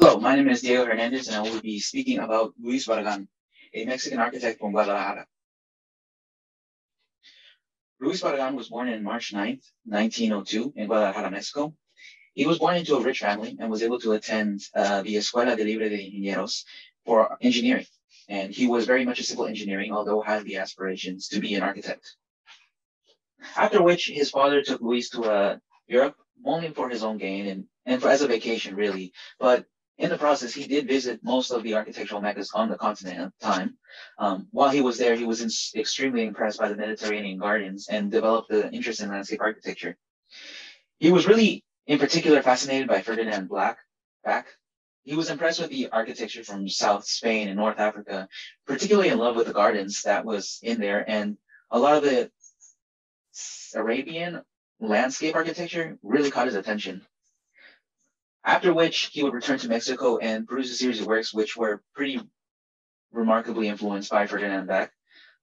Hello, my name is Diego Hernandez, and I will be speaking about Luis Barragan, a Mexican architect from Guadalajara. Luis Barragan was born on March 9, 1902 in Guadalajara, Mexico. He was born into a rich family and was able to attend uh, the Escuela de Libre de Ingenieros for engineering. And he was very much a civil engineering, although had the aspirations to be an architect. After which, his father took Luis to uh, Europe only for his own gain and, and for, as a vacation, really. But in the process, he did visit most of the architectural meccas on the continent at the time. Um, while he was there, he was in, extremely impressed by the Mediterranean gardens and developed the interest in landscape architecture. He was really, in particular, fascinated by Ferdinand Black, Bac. He was impressed with the architecture from South Spain and North Africa, particularly in love with the gardens that was in there. And a lot of the Arabian landscape architecture really caught his attention. After which he would return to Mexico and produce a series of works which were pretty remarkably influenced by Ferdinand Beck.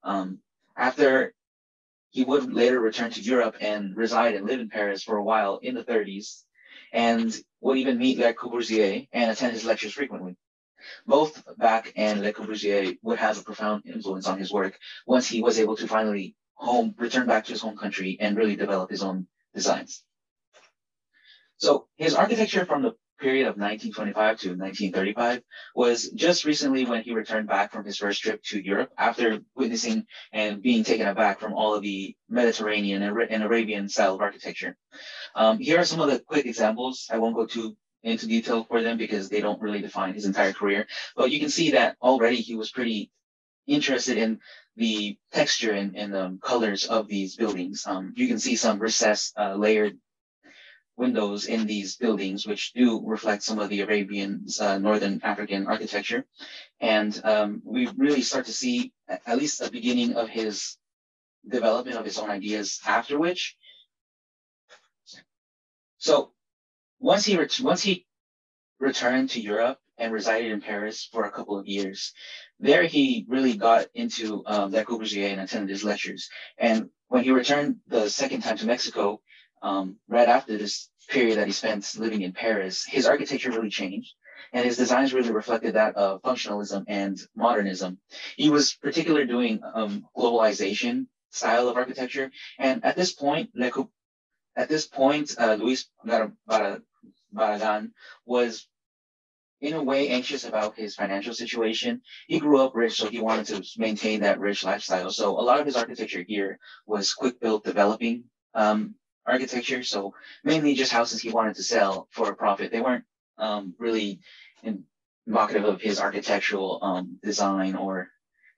Um, after he would later return to Europe and reside and live in Paris for a while in the 30s, and would even meet Le Corbusier and attend his lectures frequently. Both Bac and Le Corbusier would have a profound influence on his work once he was able to finally home, return back to his home country and really develop his own designs. So his architecture from the period of 1925 to 1935 was just recently when he returned back from his first trip to Europe after witnessing and being taken aback from all of the Mediterranean and Arabian style of architecture. Um, here are some of the quick examples. I won't go too into detail for them because they don't really define his entire career, but you can see that already he was pretty interested in the texture and, and the colors of these buildings. Um, you can see some recessed, uh, layered windows in these buildings, which do reflect some of the Arabian, uh, Northern African architecture. And um, we really start to see at least a beginning of his development of his own ideas after which. So once he, once he returned to Europe and resided in Paris for a couple of years, there he really got into um, Le Corbusier and attended his lectures. And when he returned the second time to Mexico, um, right after this period that he spent living in Paris, his architecture really changed. And his designs really reflected that of functionalism and modernism. He was particularly doing um, globalization style of architecture. And at this point, Le at this point, uh, Luis Barragan was in a way anxious about his financial situation. He grew up rich, so he wanted to maintain that rich lifestyle. So a lot of his architecture here was quick built developing um, architecture. So mainly just houses he wanted to sell for a profit. They weren't um, really evocative of his architectural um, design or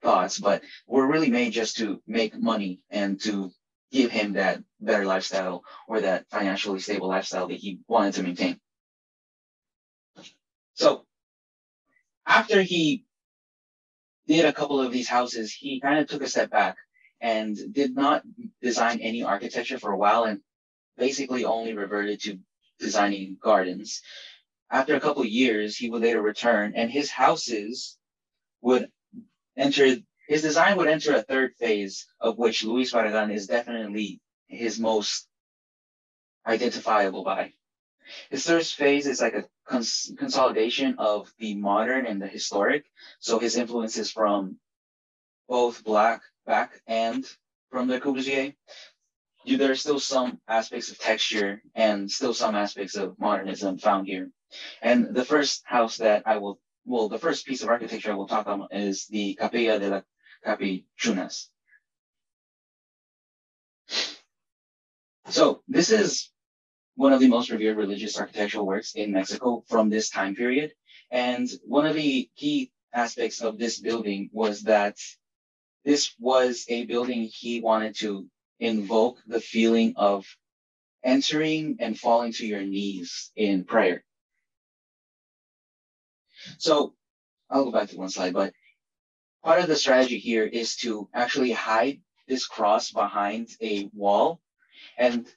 thoughts, but were really made just to make money and to give him that better lifestyle or that financially stable lifestyle that he wanted to maintain. So after he did a couple of these houses, he kind of took a step back and did not design any architecture for a while and basically only reverted to designing gardens. After a couple years, he would later return and his houses would enter, his design would enter a third phase of which Luis Barragan is definitely his most identifiable by. His third phase is like a cons- consolidation of the modern and the historic. So his influences from both Black, Bac, and from Le Corbusier. There are still some aspects of texture and still some aspects of modernism found here. And the first house that I will, well, the first piece of architecture I will talk about is the Capilla de la Capuchinas. So this is one of the most revered religious architectural works in Mexico from this time period. And one of the key aspects of this building was that this was a building he wanted to invoke the feeling of entering and falling to your knees in prayer. So I'll go back to one slide, but part of the strategy here is to actually hide this cross behind a wall. And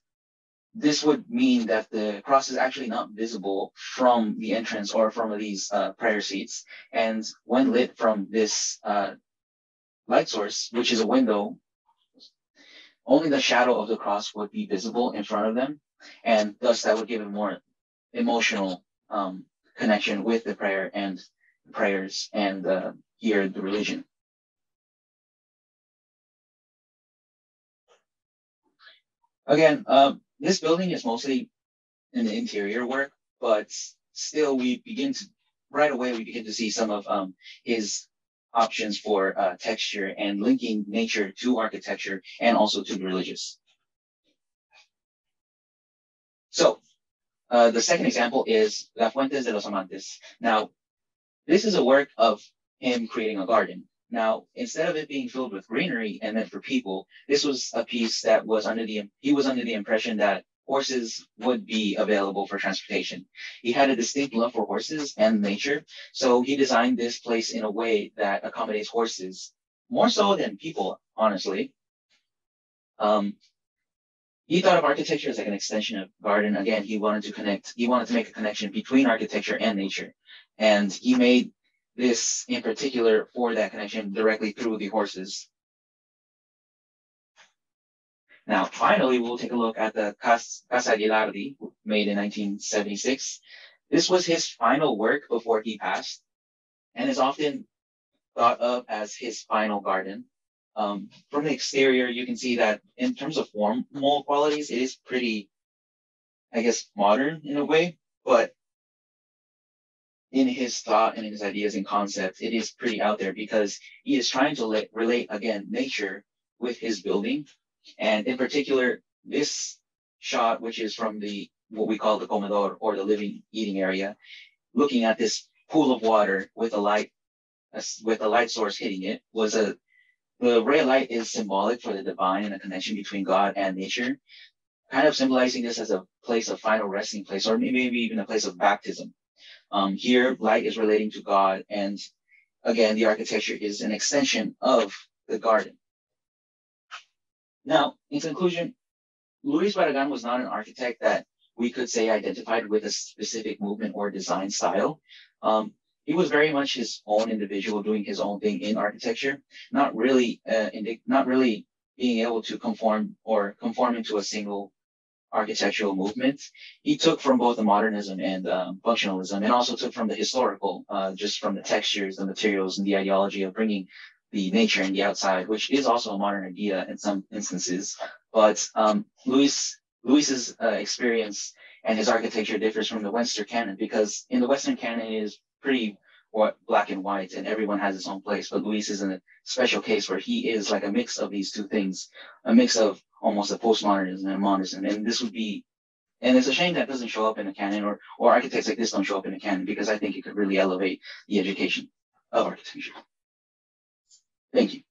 this would mean that the cross is actually not visible from the entrance or from these uh, prayer seats. And when lit from this uh, light source, which is a window, only the shadow of the cross would be visible in front of them. And thus that would give a more emotional um, connection with the prayer and prayers and uh, here the religion. Again, um, this building is mostly an interior work, but still we begin to, right away, we begin to see some of um, his options for uh, texture and linking nature to architecture and also to the religious. So uh, the second example is La Fuentes de los Amantes. Now, this is a work of him creating a garden. Now, instead of it being filled with greenery and meant for people, this was a piece that was under the, he was under the impression that horses would be available for transportation. He had a distinct love for horses and nature, so he designed this place in a way that accommodates horses more so than people, honestly. Um, he thought of architecture as like an extension of garden. Again, he wanted to connect, he wanted to make a connection between architecture and nature. And he made this in particular for that connection directly through the horses. Now, finally, we'll take a look at the Casa Gilardi, made in 1976. This was his final work before he passed, and is often thought of as his final garden. Um, from the exterior, you can see that in terms of formal qualities, it is pretty, I guess, modern in a way, but in his thought and his ideas and concepts, it is pretty out there because he is trying to relate again nature with his building and in particular, this shot, which is from the what we call the comedor or the living eating area, looking at this pool of water with a light with a light source hitting it was a the ray of light is symbolic for the divine and a connection between God and nature, kind of symbolizing this as a place of final resting place, or maybe even a place of baptism. Um, here, light is relating to God, and again, the architecture is an extension of the garden. Now, in conclusion, Luis Barragan was not an architect that we could say identified with a specific movement or design style. Um, he was very much his own individual doing his own thing in architecture, not really, uh, not really being able to conform or conform into a single architectural movement. He took from both the modernism and um, functionalism, and also took from the historical, uh, just from the textures, the materials, and the ideology of bringing the nature and the outside, which is also a modern idea in some instances. But um, Luis Luis's uh, experience and his architecture differs from the Western canon because in the Western canon it is pretty what black and white and everyone has its own place. But Louis is in a special case where he is like a mix of these two things, a mix of almost a postmodernism and a modernism. And this would be, and it's a shame that doesn't show up in a canon or, or architects like this don't show up in a canon because I think it could really elevate the education of architecture. Thank you.